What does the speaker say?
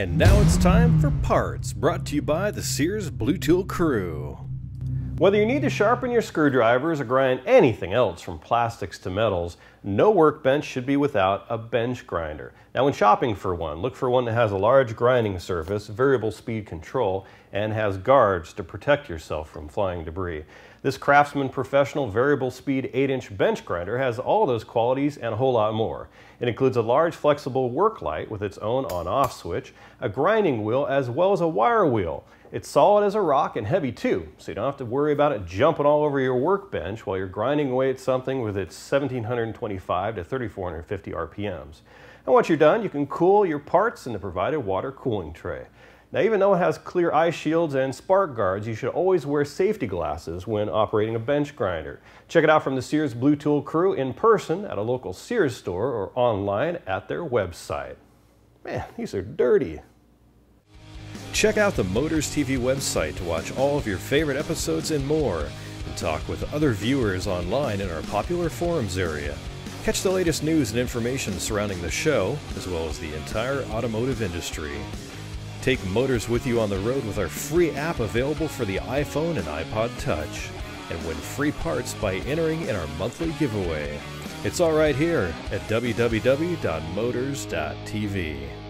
And now it's time for Partz, brought to you by the Sears Blue Tool crew. Whether you need to sharpen your screwdrivers or grind anything else from plastics to metals, no workbench should be without a bench grinder. Now when shopping for one, look for one that has a large grinding surface, variable speed control, and has guards to protect yourself from flying debris. This Craftsman Professional Variable Speed 8-inch bench grinder has all those qualities and a whole lot more. It includes a large flexible work light with its own on-off switch, a grinding wheel, as well as a wire wheel. It's solid as a rock and heavy too, so you don't have to worry about it jumping all over your workbench while you're grinding away at something with its 1725 to 3450 RPMs. And once you're done, you can cool your parts in the provided water cooling tray. Now even though it has clear eye shields and spark guards, you should always wear safety glasses when operating a bench grinder. Check it out from the Sears Blue Tool crew in person at a local Sears store or online at their website. Man, these are dirty. Check out the Motorz TV website to watch all of your favorite episodes and more, and talk with other viewers online in our popular forums area. Catch the latest news and information surrounding the show, as well as the entire automotive industry. Take Motorz with you on the road with our free app available for the iPhone and iPod Touch, and win free parts by entering in our monthly giveaway. It's all right here at www.motorz.tv.